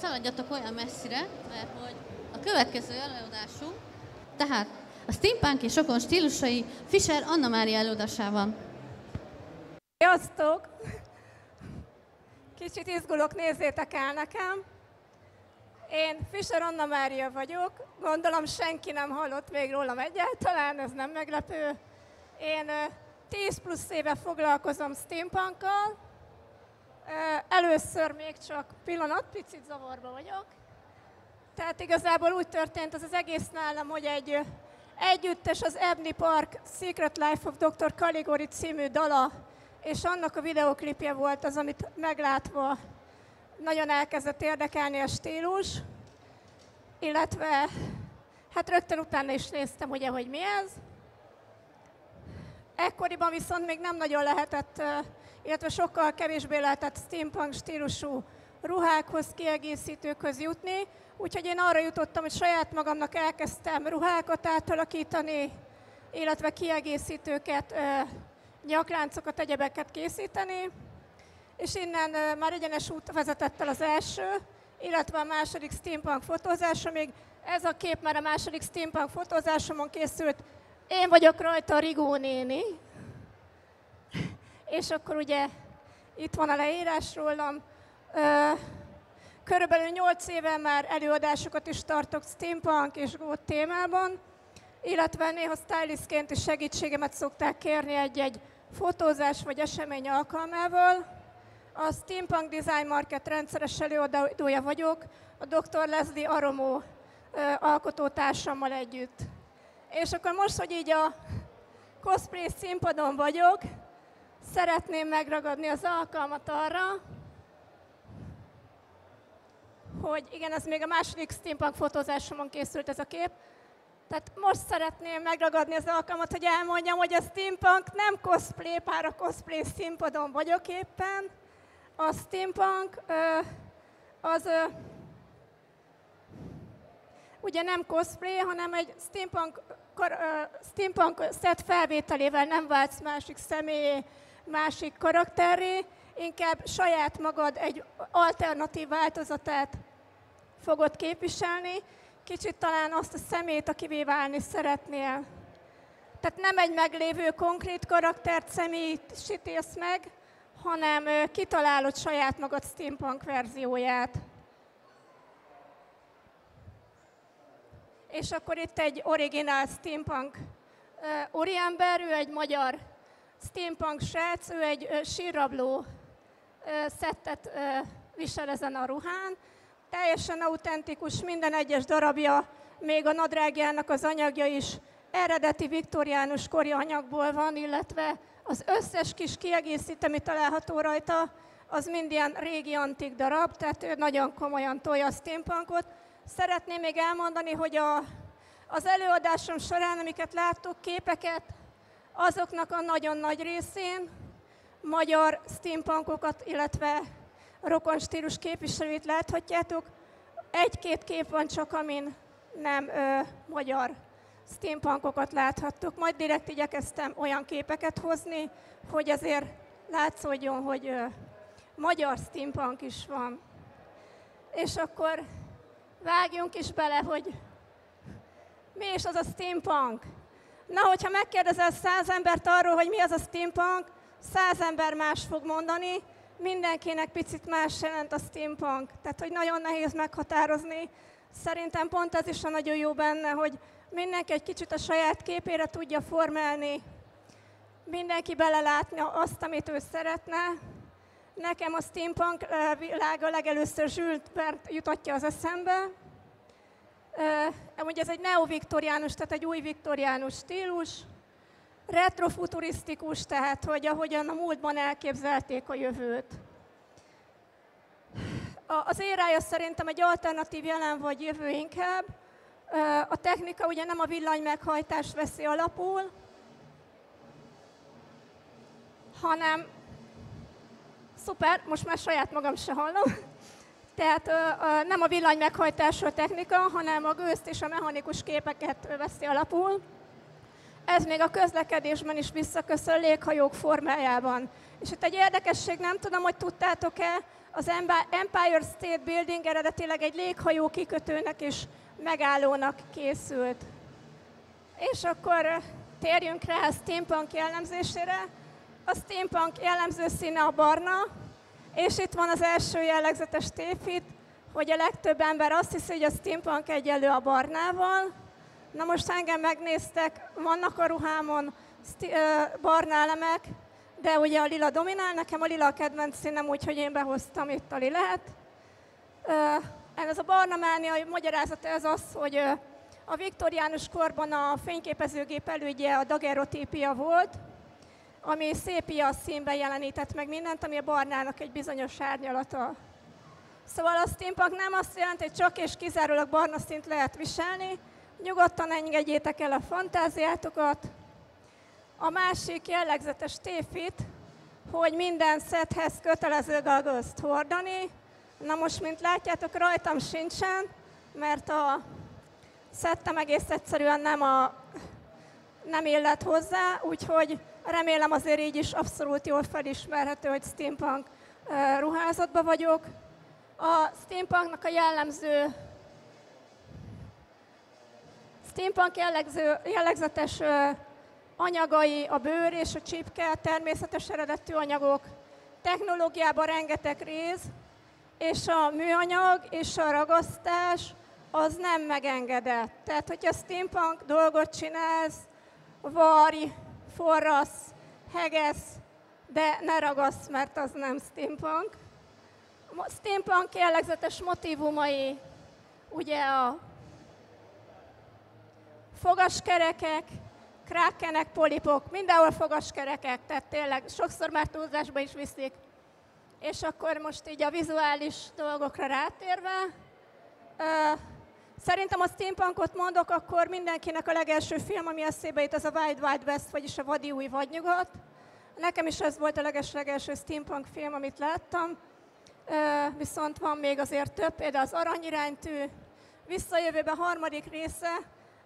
szaladjatok olyan messzire, mert hogy a következő előadásunk, tehát a steampunk és rokon stílusai Fischer Anna Mária előadásával. Sziasztok! Kicsit izgulok, nézzétek el nekem. Én Fischer Anna Mária vagyok, gondolom senki nem hallott még rólam egyáltalán, ez nem meglepő. Én 10 plusz éve foglalkozom steampunkkal, először még csak pillanat, picit zavarba vagyok. Tehát igazából úgy történt az az egész nálam, hogy egy együttes az Ebony Park Secret Life of Dr. Caligari című dala, és annak a videoklipje volt az, amit meglátva nagyon elkezdett érdekelni a stílus, illetve hát rögtön utána is néztem, ugye, hogy mi ez. Ekkoriban viszont még nem nagyon lehetett, illetve sokkal kevésbé lehetett steampunk stílusú ruhákhoz, kiegészítőkhöz jutni, úgyhogy én arra jutottam, hogy saját magamnak elkezdtem ruhákat átalakítani, illetve kiegészítőket, nyakláncokat, egyebeket készíteni, és innen már egyenes út vezetett el az első, illetve a második steampunk fotózása, még ez a kép már a második steampunk fotózásomon készült, én vagyok rajta Rigó néni, és akkor ugye itt van a leírás rólam. Körülbelül 8 éve már előadásokat is tartok steampunk és gót témában, illetve néha stylistként is segítségemet szokták kérni egy-egy fotózás vagy esemény alkalmával. A Steampunk Design Market rendszeres előadója vagyok, a Dr. Leslie Aromó alkotótársammal együtt. És akkor most, hogy így a cosplay színpadon vagyok, szeretném megragadni az alkalmat arra, hogy igen, ez még a második steampunk fotózásomon készült ez a kép, tehát most szeretném megragadni az alkalmat, hogy elmondjam, hogy a steampunk nem cosplay, pár a cosplay színpadon vagyok éppen. A steampunk az ugye nem cosplay, hanem egy steampunk, steampunk set felvételével nem váltsz másik személyé, másik karakterré, inkább saját magad egy alternatív változatát fogod képviselni, kicsit talán azt a szemét, akivé válni szeretnél. Tehát nem egy meglévő konkrét karaktert személyisítész meg, hanem kitalálod saját magad steampunk verzióját. És akkor itt egy originál steampunk úriember, ő egy magyar steampunk srác, ő egy sírrabló szettet visel ezen a ruhán, teljesen autentikus, minden egyes darabja, még a nadrágjának az anyagja is eredeti viktoriánus kori anyagból van, illetve az összes kis kiegészítő, ami található rajta, az mind ilyen régi antik darab, tehát ő nagyon komolyan tolja a steampunkot. Szeretném még elmondani, hogy a, az előadásom során, amiket láttuk, képeket, azoknak a nagyon nagy részén magyar steampunkokat, illetve rokon stílus képviselőit láthatjátok. Egy-két kép van csak, amin nem ö, magyar steampunkokat láthattok. Majd direkt igyekeztem olyan képeket hozni, hogy azért látszódjon, hogy ö, magyar steampunk is van. És akkor vágjunk is bele, hogy mi is az a steampunk. Na, hogyha megkérdezel száz embert arról, hogy mi az a steampunk, száz ember más fog mondani, mindenkinek picit más jelent a steampunk. Tehát, hogy nagyon nehéz meghatározni. Szerintem pont ez is a nagyon jó benne, hogy mindenki egy kicsit a saját képére tudja formálni, mindenki belelátni azt, amit ő szeretne. Nekem a steampunk világa legelőször Jules Verne jutatja az eszembe. Amúgy ez egy neoviktoriánus, tehát egy új viktoriánus stílus, retrofuturisztikus, tehát hogy ahogyan a múltban elképzelték a jövőt. Az érája szerintem egy alternatív jelen vagy jövő inkább. A technika ugye nem a villany meghajtást veszi alapul, hanem szuper, most már saját magam se hallom. Tehát nem a villany meghajtású technika, hanem a gőzt és a mechanikus képeket veszi alapul. Ez még a közlekedésben is visszaköszön léghajók formájában. És itt egy érdekesség, nem tudom, hogy tudtátok-e, Az Empire State Building eredetileg egy léghajó kikötőnek és megállónak készült. És akkor térjünk rá a steampunk jellemzésére. A steampunk jellemző színe a barna, és itt van az első jellegzetes tévhit, hogy a legtöbb ember azt hiszi, hogy a steampunk egyenlő a barnával. Na most engem megnéztek, vannak a ruhámon barna elemek, de ugye a lila dominál, nekem a lila a kedvenc színem, úgyhogy én behoztam itt a lilát. Ez a barna mánia magyarázata ez az, hogy a viktoriánus korban a fényképezőgép elődje a dagerotípia volt, ami szépia színben jelenített meg mindent, ami a barnának egy bizonyos árnyalata. Szóval a steampunk nem azt jelenti, hogy csak és kizárólag barna szint lehet viselni, nyugodtan engedjétek el a fantáziátokat. A másik jellegzetes tévhit, hogy minden szethez kötelező goggles hordani. Na most, mint látjátok, rajtam sincsen, mert a szettem egész egyszerűen nem, a, nem illet hozzá, úgyhogy remélem azért így is abszolút jól felismerhető, hogy steampunk ruházatban vagyok. A steampunknak a jellemző steampunk jellegző, jellegzetes anyagai a bőr és a csipke, természetes eredetű anyagok, technológiában rengeteg rész, és a műanyag és a ragasztás az nem megengedett. Tehát, hogyha steampunk dolgot csinálsz, varj, forrasz, hegesz, de ne ragasz, mert az nem steampunk. A steampunk jellegzetes motivumai ugye a fogaskerekek, krákenek, polipok, mindenhol fogaskerekek, tehát tényleg sokszor már túlzásba is viszik. És akkor most így a vizuális dolgokra rátérve, Szerintem a steampunkot mondok, akkor mindenkinek a legelső film, ami eszébe jut, az a Wild Wild West, vagyis a Vadi új vadnyugat. Nekem is ez volt a leges-legelső steampunk film, amit láttam. Viszont van még azért több, például az Aranyiránytű, Visszajövőben harmadik része.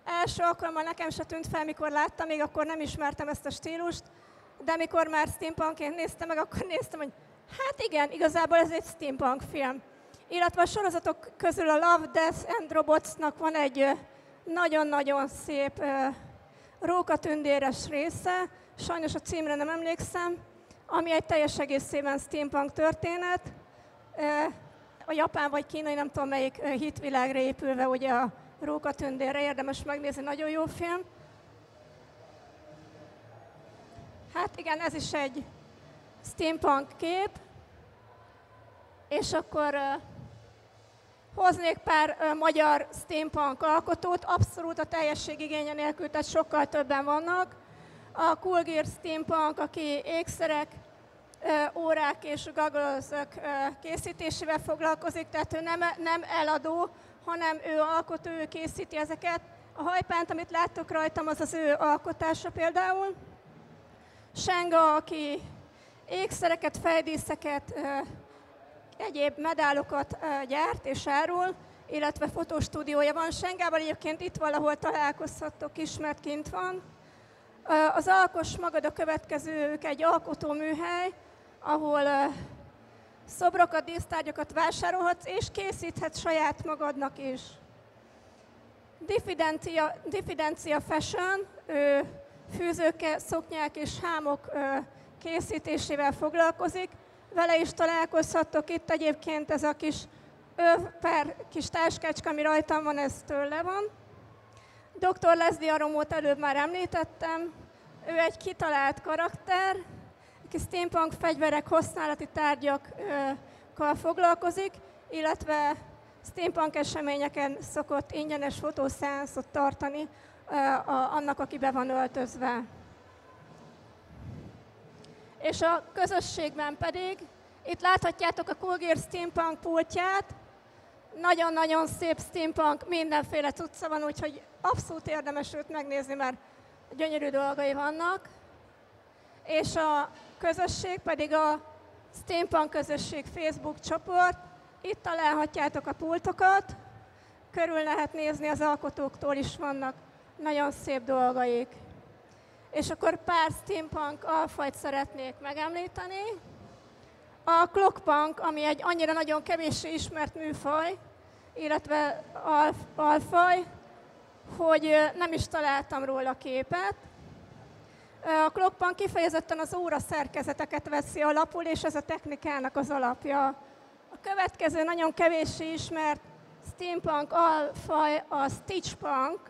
Első alkalommal nekem se tűnt fel, mikor láttam, még akkor nem ismertem ezt a stílust, de mikor már steampunkként néztem meg, akkor néztem, hogy hát igen, igazából ez egy steampunk film illetve a sorozatok közül a Love, Death and Robotsnak van egy nagyon-nagyon szép rókatündéres része, sajnos a címre nem emlékszem, ami egy teljes egészében steampunk történet. A japán vagy kínai, nem tudom melyik hitvilágra épülve, ugye a rókatündérre érdemes megnézni, nagyon jó film. Hát igen, ez is egy steampunk kép. És akkor Hoznék pár ö, magyar steampunk alkotót, abszolút a teljesség igénye nélkül, tehát sokkal többen vannak. A Cool Gear Steampunk, aki ékszerek, ö, órák és gagolozök készítésével foglalkozik, tehát ő nem, nem eladó, hanem ő alkotó, ő készíti ezeket. A hajpánt, amit láttok rajtam, az az ő alkotása például. Senga, aki ékszereket, fejdíszeket, egyéb medálokat gyárt és árul, illetve fotostúdiója van. Sengával egyébként itt valahol találkozhattok is, mert kint van. Az Alkos magad a következő, egy alkotóműhely, ahol szobrokat, dísztárgyakat vásárolhatsz, és készíthetsz saját magadnak is. Diffidencia, Diffidencia Fashion, ő fűzőke, szoknyák és hámok készítésével foglalkozik. Vele is találkozhattok itt egyébként ez a kis per kis táskácska, ami rajtam van, ez tőle van. Dr. Leslie Aromót előbb már említettem. Ő egy kitalált karakter, aki steampunk fegyverek, használati tárgyakkal foglalkozik, illetve steampunk eseményeken szokott ingyenes fotószeánszot tartani annak, aki be van öltözve és a közösségben pedig itt láthatjátok a Gear Steampunk pultját, nagyon-nagyon szép steampunk, mindenféle cucca van, úgyhogy abszolút érdemes őt megnézni, mert gyönyörű dolgai vannak. És a közösség pedig a Steampunk közösség Facebook csoport. Itt találhatjátok a pultokat, körül lehet nézni az alkotóktól is vannak nagyon szép dolgaik. És akkor pár steampunk alfajt szeretnék megemlíteni. A clockpunk, ami egy annyira nagyon kevéssé ismert műfaj, illetve alf, alfaj, hogy nem is találtam róla képet. A clockpunk kifejezetten az óra szerkezeteket veszi alapul, és ez a technikának az alapja. A következő nagyon kevéssé ismert steampunk alfaj a stitchpunk.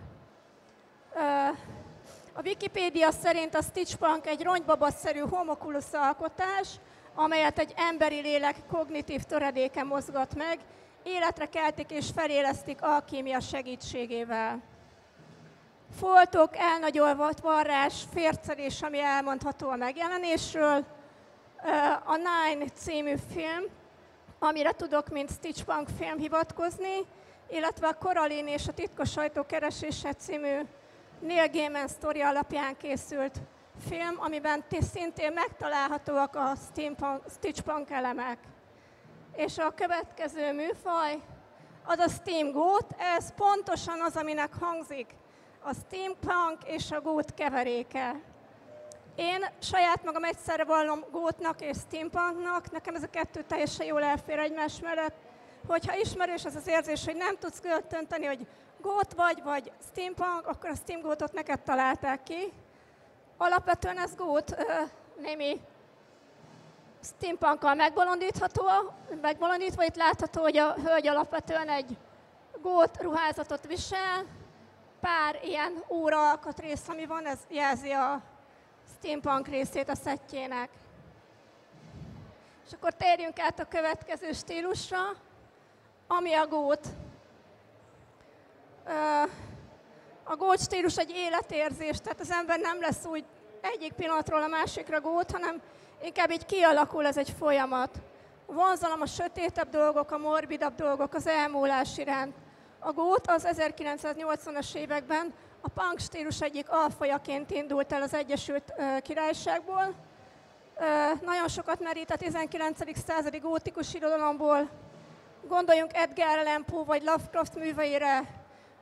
A Wikipédia szerint a stitchpunk egy rongybabaszerű homokulus alkotás, amelyet egy emberi lélek kognitív töredéke mozgat meg, életre keltik és felélesztik alkímia segítségével. Foltok, elnagyolvat varrás, fércelés, ami elmondható a megjelenésről. A Nine című film, amire tudok, mint Stitchpunk film hivatkozni, illetve a Coraline és a titkos sajtó keresése című Neil Gaiman sztori alapján készült film, amiben szintén megtalálhatóak a steampunk, elemek. És a következő műfaj, az a Steam Goat, ez pontosan az, aminek hangzik. A steampunk és a gót keveréke. Én saját magam egyszerre vallom gótnak és steampunknak, nekem ez a kettő teljesen jól elfér egymás mellett. Hogyha ismerős az az érzés, hogy nem tudsz költönteni, hogy gót vagy, vagy steampunk, akkor a steamgótot neked találták ki. Alapvetően ez gót némi steampunkkal megbolondítható, megbolondítva itt látható, hogy a hölgy alapvetően egy gót ruházatot visel, pár ilyen óra alkatrész, ami van, ez jelzi a steampunk részét a szettjének. És akkor térjünk át a következő stílusra, ami a gót. A gót stílus egy életérzés, tehát az ember nem lesz úgy egyik pillanatról a másikra gót, hanem inkább így kialakul ez egy folyamat. Vonzalom a sötétebb dolgok, a morbidabb dolgok, az elmúlás iránt. A gót az 1980-as években a punk stílus egyik alfajaként indult el az Egyesült Királyságból. Nagyon sokat merít a 19. századi gótikus irodalomból. Gondoljunk Edgar Allan Poe vagy Lovecraft műveire,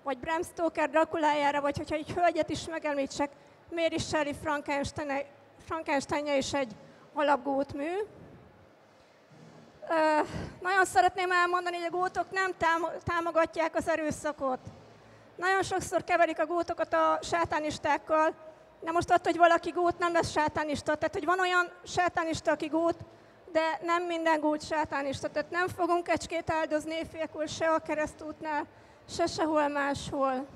vagy Bram Stoker Drakulájára, vagy hogyha egy hölgyet is megemlítsek, Mary Shelley Frankenstein, Frankensteinja is egy alapgótmű. Ö, nagyon szeretném elmondani, hogy a gótok nem támogatják az erőszakot. Nagyon sokszor keverik a gótokat a sátánistákkal, de most attól, hogy valaki gót, nem lesz sátánista. Tehát, hogy van olyan sátánista, aki gót, de nem minden gót sátánista. Tehát nem fogunk ecskét áldozni éjfélkor se a keresztútnál, se sehol máshol.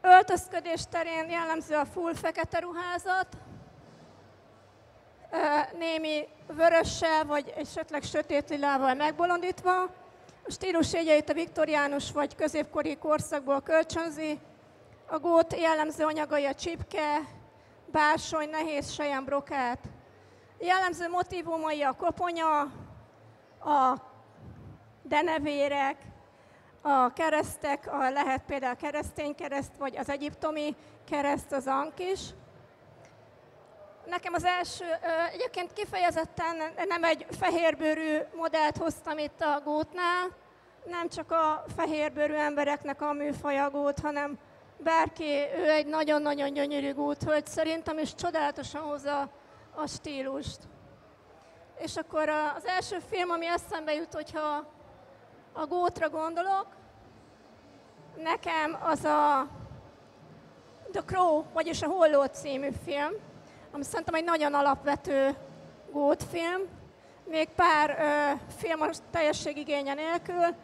Öltözködés terén jellemző a full fekete ruházat, némi vörössel, vagy esetleg sötét lilával megbolondítva. A stílus jegyeit a viktoriánus vagy középkori korszakból kölcsönzi. A gót jellemző anyagai a csipke, bársony, nehéz sejem, brokát. Jellemző motivumai a koponya, a denevérek, a keresztek, a, lehet például a keresztény kereszt, vagy az egyiptomi kereszt, az ankis. Nekem az első, egyébként kifejezetten nem egy fehérbőrű modellt hoztam itt a gótnál, nem csak a fehérbőrű embereknek a műfaja gót, hanem bárki, ő egy nagyon-nagyon gyönyörű góthölgy szerintem, és csodálatosan hozza a stílust. És akkor az első film, ami eszembe jut, hogyha a gótra gondolok, nekem az a The Crow, vagyis a Holló című film, ami szerintem egy nagyon alapvető gótfilm, még pár ö, film a teljességigénye nélkül.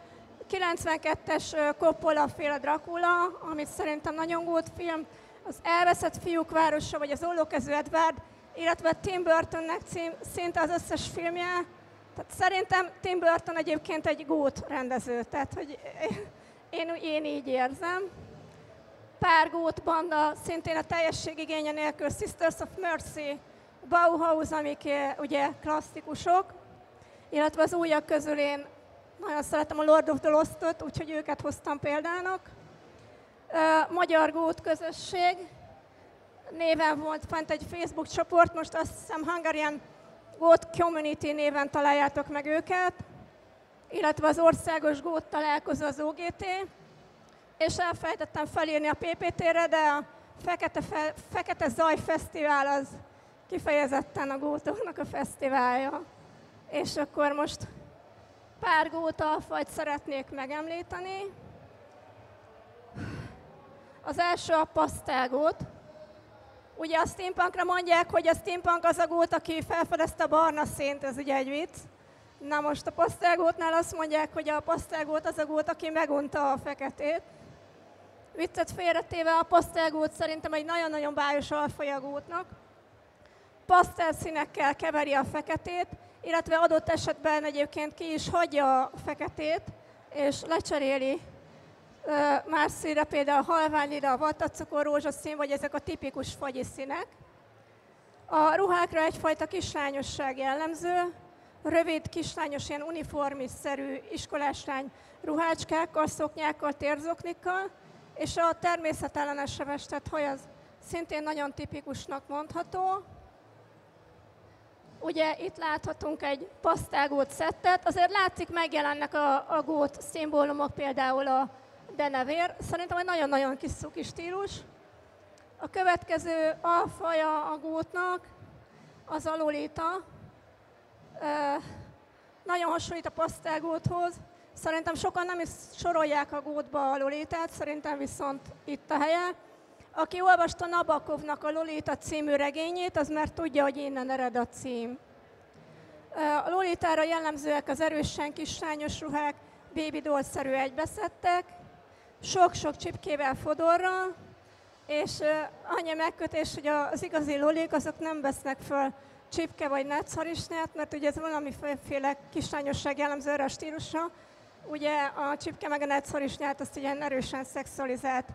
92-es Coppola féle Dracula, amit szerintem nagyon gótfilm, az Elveszett fiúk városa, vagy az Ollókező Edward, illetve Tim Burtonnek cím, szinte az összes filmje, tehát szerintem Tim Burton egyébként egy gót rendező, tehát hogy én, én így érzem. Pár gót banda, szintén a teljességigénye igénye nélkül, Sisters of Mercy, Bauhaus, amik eh, ugye klasszikusok, illetve az újak közül én nagyon szeretem a Lord of the Lost-ot, úgyhogy őket hoztam példának. Magyar Gót közösség, néven volt fent egy Facebook csoport, most azt hiszem Hungarian Gót Community néven találjátok meg őket, illetve az országos Gót találkozó az OGT, és elfelejtettem felírni a PPT-re, de a Fekete, Fe, Fekete Zaj Fesztivál az kifejezetten a gótoknak a fesztiválja. És akkor most pár gótalfajt szeretnék megemlíteni. Az első a pasztelgót. Ugye a steampunkra mondják, hogy a steampunk az a gót, aki felfedezte a barna szént, ez ugye egy vicc. Na most a pasztelgótnál azt mondják, hogy a pasztelgót az a gót, aki megunta a feketét. Viccet félretéve a pasztelgót szerintem egy nagyon-nagyon bájos alfaja gótnak. Pasztel színekkel keveri a feketét, illetve adott esetben egyébként ki is hagyja a feketét, és lecseréli más színre, például a halványira, a vattacukor, rózsaszín, vagy ezek a tipikus fagyi színek. A ruhákra egyfajta kislányosság jellemző, rövid, kislányos, ilyen uniformis-szerű iskoláslány ruhácskákkal, szoknyákkal, térzoknikkal, és a természetellenesre vestett haj az szintén nagyon tipikusnak mondható. Ugye itt láthatunk egy pasztágót szettet, azért látszik megjelennek a, a gót szimbólumok, például a denevér. Szerintem egy nagyon-nagyon kis szuki stílus. A következő alfaja a gótnak az a lolita. E, nagyon hasonlít a pasztelgóthoz. Szerintem sokan nem is sorolják a gótba a lolitát, szerintem viszont itt a helye. Aki olvasta Nabakovnak a Lolita című regényét, az már tudja, hogy innen ered a cím. A Lolitára jellemzőek az erősen kislányos ruhák, baby doll-szerű egybeszettek, sok-sok csipkével fodorra, és annyi megkötés, hogy az igazi lolik azok nem vesznek föl csipke vagy netszharisnyát, mert ugye ez valamiféle kislányosság jellemző erre a stílusra. Ugye a csipke meg a netszharisnyát azt ugye erősen szexualizált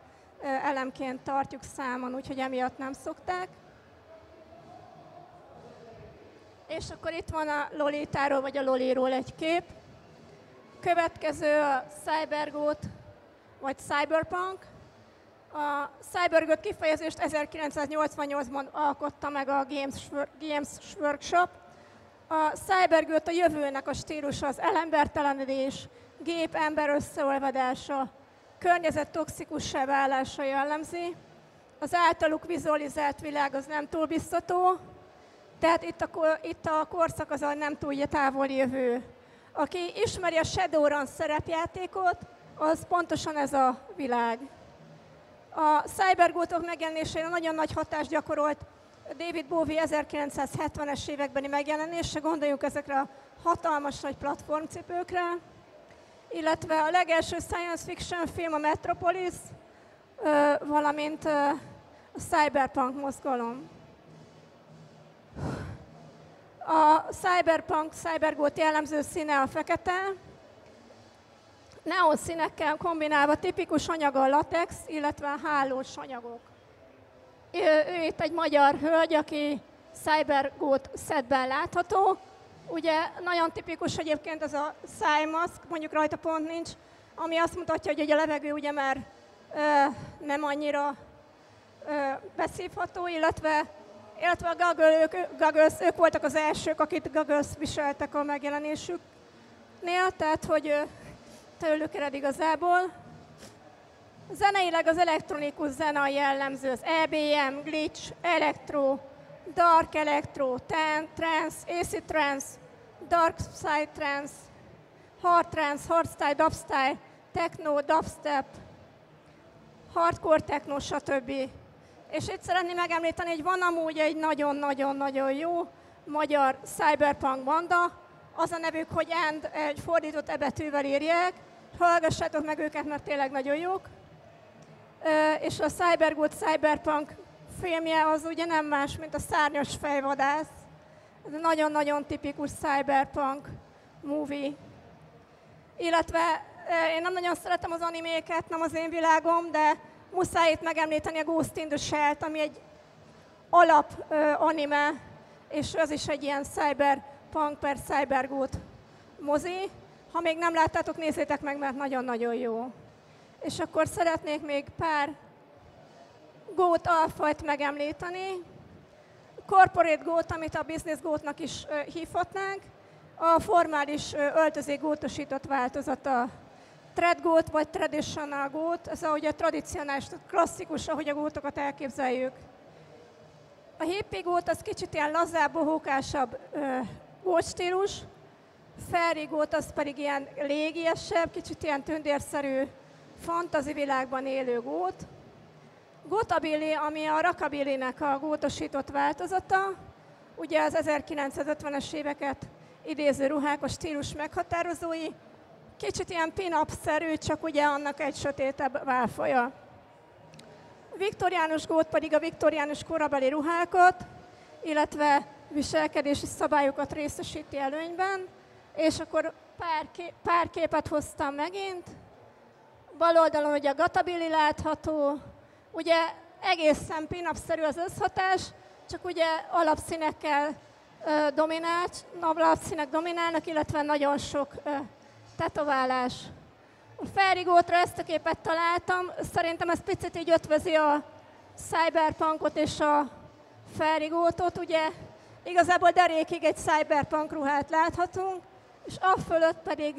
elemként tartjuk számon, úgyhogy emiatt nem szokták. És akkor itt van a Lolitáról vagy a Loliról egy kép. Következő a Cybergót, vagy Cyberpunk. A Cybergót kifejezést 1988-ban alkotta meg a Games, Workshop. A Cybergót a jövőnek a stílusa az elembertelenedés, gép-ember összeolvadása, környezet toxikussá válása jellemzi. Az általuk vizualizált világ az nem túl biztató, tehát itt a, itt a korszak az a nem túl távoli jövő. Aki ismeri a Shadowrun szerepjátékot, az pontosan ez a világ. A cybergótok megjelenésére nagyon nagy hatást gyakorolt David Bowie 1970-es évekbeni megjelenése, gondoljunk ezekre a hatalmas nagy platformcipőkre, illetve a legelső science fiction film a Metropolis, valamint a cyberpunk mozgalom. A cyberpunk, cybergót jellemző színe a fekete, neon színekkel kombinálva tipikus anyaga a latex, illetve hálós anyagok. Ő, ő itt egy magyar hölgy, aki cybergót szedben látható, Ugye nagyon tipikus egyébként ez a szájmaszk, mondjuk rajta pont nincs, ami azt mutatja, hogy a levegő ugye már ö, nem annyira ö, beszívható, illetve, illetve a Google, ők, Goggles, ők voltak az elsők, akik Goggles viseltek a megjelenésüknél, tehát hogy tőlük ered igazából. Zeneileg az elektronikus zene a jellemző, az EBM, glitch, elektro, dark electro, ten, trance, acid trance, dark side trance, hard trance, hardstyle, dubstyle, techno, dubstep, hardcore techno, stb. És itt szeretném megemlíteni, hogy van amúgy egy nagyon-nagyon-nagyon jó magyar cyberpunk banda, az a nevük, hogy End, egy fordított ebetűvel írják, hallgassátok meg őket, mert tényleg nagyon jók. És a Cybergood Cyberpunk filmje az ugye nem más, mint a szárnyas fejvadász. Ez nagyon-nagyon tipikus cyberpunk movie. Illetve én nem nagyon szeretem az animéket, nem az én világom, de muszáj itt megemlíteni a Ghost in the shell ami egy alap anime, és az is egy ilyen cyberpunk per cybergood mozi. Ha még nem láttátok, nézzétek meg, mert nagyon-nagyon jó. És akkor szeretnék még pár gót alfajt megemlíteni. Corporate gót, amit a business gótnak is hívhatnánk. A formális öltözék gótosított változata thread gót vagy traditional gót, ez ahogy a tradicionális, klasszikus, ahogy a gótokat elképzeljük. A hippie gót az kicsit ilyen lazább, bohókásabb gótstílus, Ferry gót az pedig ilyen légiesebb, kicsit ilyen tündérszerű fantazi világban élő gót. Gotabilly, ami a rockabilly-nek a gótosított változata, ugye az 1950-es éveket idéző ruhák a stílus meghatározói, kicsit ilyen pin-up-szerű, csak ugye annak egy sötétebb válfaja. Viktoriánus gót pedig a viktoriánus korabeli ruhákat, illetve viselkedési szabályokat részesíti előnyben, és akkor pár, ké- pár képet hoztam megint. Bal oldalon ugye a Gatabili látható, ugye egészen pinapszerű az összhatás, csak ugye alapszínekkel ö, dominált, alapszínek dominálnak, illetve nagyon sok ö, tetoválás. A Ferrigótra ezt a képet találtam, szerintem ez picit így ötvözi a cyberpunkot és a Ferrigótot, ugye igazából derékig egy cyberpunk ruhát láthatunk, és a fölött pedig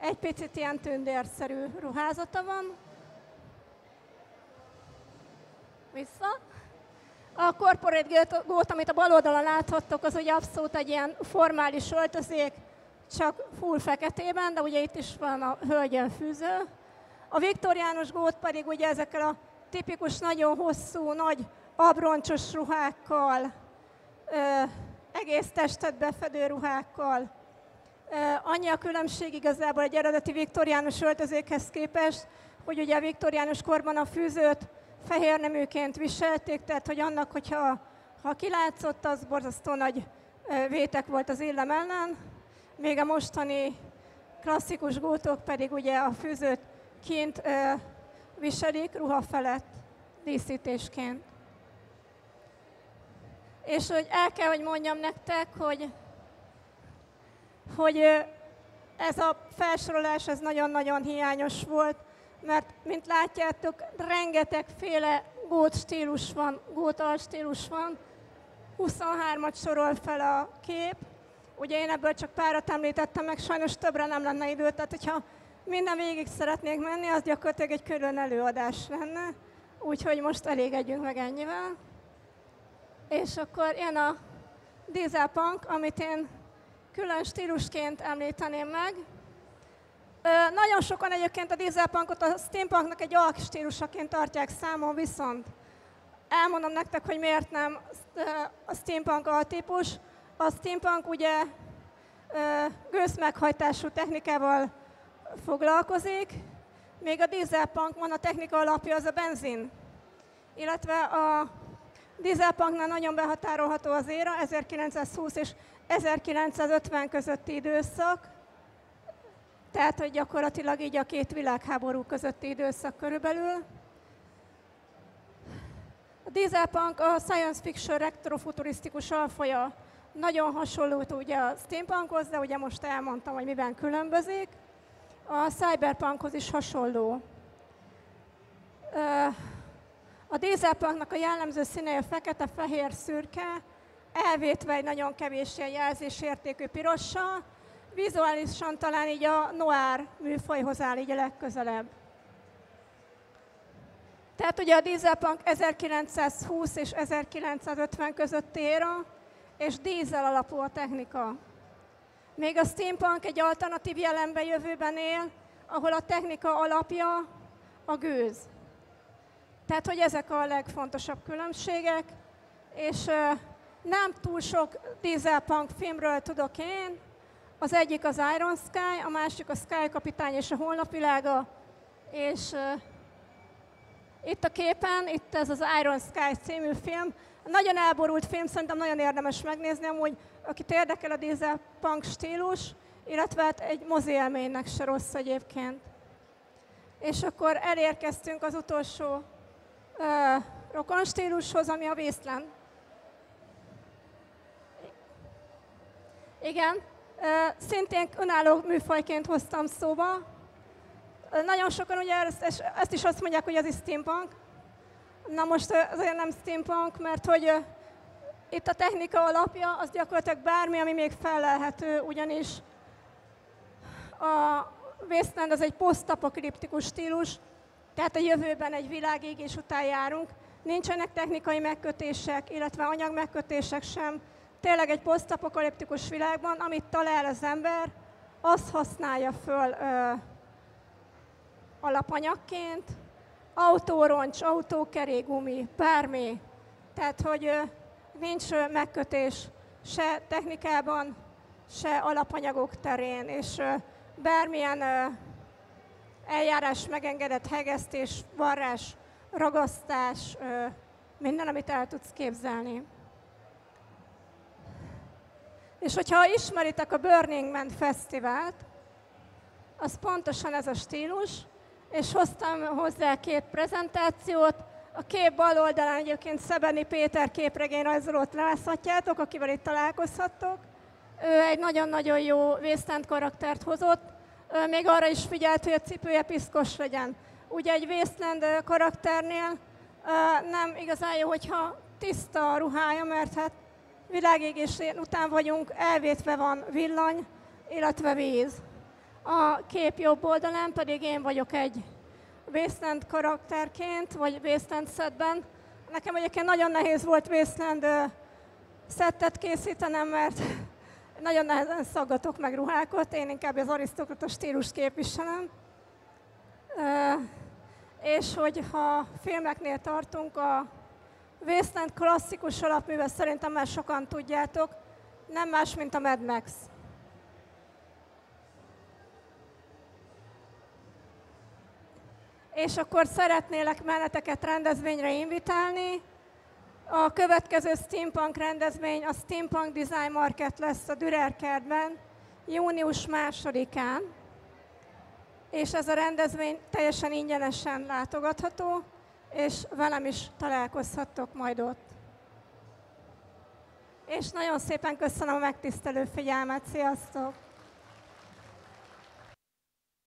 egy picit ilyen tündérszerű ruházata van. Vissza. A corporate gót, amit a bal oldalon láthattok, az ugye abszolút egy ilyen formális öltözék, csak full feketében, de ugye itt is van a hölgyen fűző. A viktoriánus gót pedig ugye ezekkel a tipikus, nagyon hosszú, nagy abroncsos ruhákkal, egész testet befedő ruhákkal. Annyi a különbség igazából egy eredeti viktoriánus öltözékhez képest, hogy ugye a viktoriánus korban a fűzőt fehér neműként viselték, tehát hogy annak, hogyha ha kilátszott, az borzasztó nagy vétek volt az illem ellen, még a mostani klasszikus gótok pedig ugye a fűzőt kint viselik ruha felett díszítésként. És hogy el kell, hogy mondjam nektek, hogy, hogy ez a felsorolás ez nagyon-nagyon hiányos volt, mert mint látjátok, rengetegféle gót stílus van, gót stílus van, 23-at sorol fel a kép, Ugye én ebből csak párat említettem meg, sajnos többre nem lenne idő, tehát hogyha minden végig szeretnék menni, az gyakorlatilag egy külön előadás lenne. Úgyhogy most elégedjünk meg ennyivel. És akkor jön a dieselpunk, amit én külön stílusként említeném meg. Ö, nagyon sokan egyébként a dieselpunkot a steampunknak egy alk stílusaként tartják számon, viszont elmondom nektek, hogy miért nem a steampunk altípus. A steampunk ugye gőzmeghajtású technikával foglalkozik, még a dieselpunkban a technika alapja az a benzin. Illetve a dieselpunknál nagyon behatárolható az éra, 1920 és 1950 közötti időszak, tehát hogy gyakorlatilag így a két világháború közötti időszak körülbelül. A dieselpunk a science fiction retrofuturisztikus alfaja nagyon hasonló ugye a steampunkhoz, de ugye most elmondtam, hogy miben különbözik. A cyberpunkhoz is hasonló. A dieselpunknak a jellemző színe a fekete, fehér, szürke, elvétve egy nagyon kevés jelzésértékű pirossal, vizuálisan talán így a noir műfajhoz áll így a legközelebb. Tehát ugye a dieselpunk 1920 és 1950 között éra, és dízel alapú a technika. Még a steampunk egy alternatív jelenbe jövőben él, ahol a technika alapja a gőz. Tehát, hogy ezek a legfontosabb különbségek, és nem túl sok dieselpunk filmről tudok én. Az egyik az Iron Sky, a másik a Sky kapitány és a holnapvilága, és itt a képen, itt ez az Iron Sky című film, nagyon elborult film, szerintem nagyon érdemes megnézni, amúgy akit érdekel a diesel punk stílus, illetve hát egy mozi élménynek se rossz egyébként. És akkor elérkeztünk az utolsó rokon stílushoz, ami a Wasteland. Igen, szintén önálló műfajként hoztam szóba. Nagyon sokan ugye ezt, ezt is azt mondják, hogy ez is steampunk, Na most azért nem steampunk, mert hogy itt a technika alapja az gyakorlatilag bármi, ami még felelhető, ugyanis a Wasteland az egy posztapokriptikus stílus, tehát a jövőben egy világégés után járunk. Nincsenek technikai megkötések, illetve anyag megkötések sem, tényleg egy posztapokaliptikus világban, amit talál az ember, azt használja föl ö, alapanyagként, autóroncs, autókerégumi, bármi. Tehát, hogy ö, nincs ö, megkötés se technikában, se alapanyagok terén, és ö, bármilyen ö, eljárás megengedett hegesztés, varrás, ragasztás, minden, amit el tudsz képzelni. És hogyha ismeritek a Burning Man Fesztivált, az pontosan ez a stílus, és hoztam hozzá két prezentációt. A kép bal oldalán egyébként Szebeni Péter képregényrajzolót láthatjátok, akivel itt találkozhattok. Ő egy nagyon-nagyon jó Wasteland karaktert hozott, még arra is figyelt, hogy a cipője piszkos legyen. Ugye egy Wasteland karakternél nem igazán jó, hogyha tiszta a ruhája, mert hát világégés után vagyunk, elvétve van villany, illetve víz. A kép jobb oldalán pedig én vagyok egy Wasteland karakterként, vagy Wasteland setben. Nekem egyébként nagyon nehéz volt Wasteland szettet készítenem, mert nagyon nehezen szaggatok meg ruhákat, én inkább az arisztokrata stílus képviselem. És hogyha filmeknél tartunk, a Wasteland klasszikus alapműve szerintem már sokan tudjátok, nem más, mint a Mad Max. És akkor szeretnélek meneteket rendezvényre invitálni. A következő Steampunk rendezvény a Steampunk Design Market lesz a Dürer kertben, június másodikán. És ez a rendezvény teljesen ingyenesen látogatható és velem is találkozhattok majd ott. És nagyon szépen köszönöm a megtisztelő figyelmet, sziasztok!